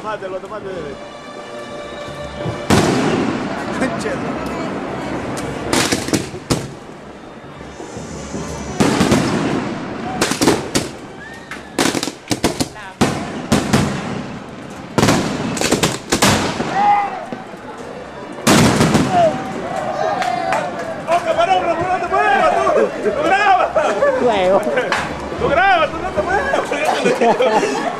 tomatelo, tomatelo. Conchero. Ué, eu... Tu grava, tu grava também!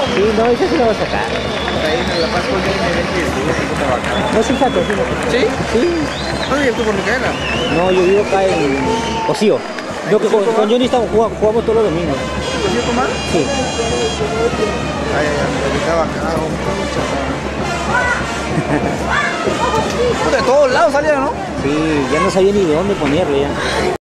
Sí, no, esa sí la vas a sacar. No, sí saco, sí Sí. ¿Dónde vives tú por No, yo vivo acá en Osío. Yo que con, con Johnny estamos, jugamos, jugamos todos los domingos. ¿Ocío Tomás? Sí. Ay, ay, estaba acá, muchas De todos lados salía, ¿no? Sí, ya no sabía ni de dónde ponerlo ya.